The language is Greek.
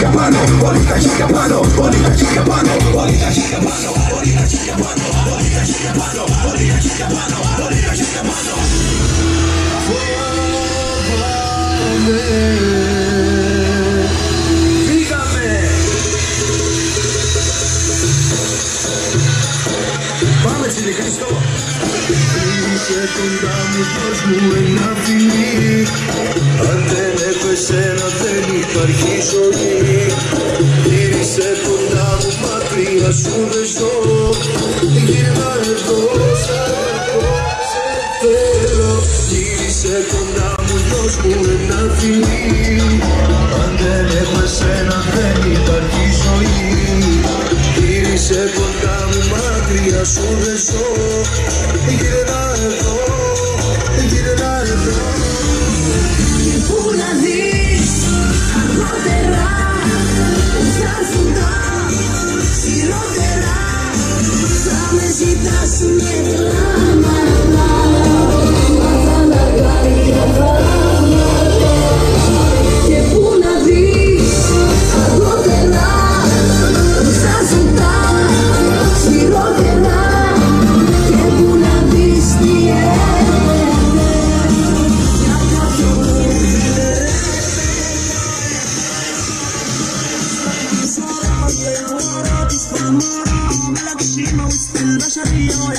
χέρια πάνω, όλοι τα χέρια πάνω, όλοι τα χέρια πάνω, όλοι τα χέρια πάνω, όλοι τα χέρια πάνω, όλοι τα χέρια πάνω, όλοι τα χέρια πάνω, όλοι τα χέρια πάνω. Φύγαμε! Πάμε τσίλι Χριστό! Είσαι κοντά μου, δώσ' μου ένα φιλί Αν δεν έχω εσένα δεν υπάρχει ζωή Γύρω σου δεστώ, γύρνα εδώ σε αρκώ, σε θέλω. Γύρισε κοντά μου, δώσ' μου δεν έχω εσένα δεν Γύρισε κοντά μου, μακριά σου δεστώ, εδώ, γύρνα εδώ. Πού να δεις, αργότερα Μα με ζητάς με cuando sonrío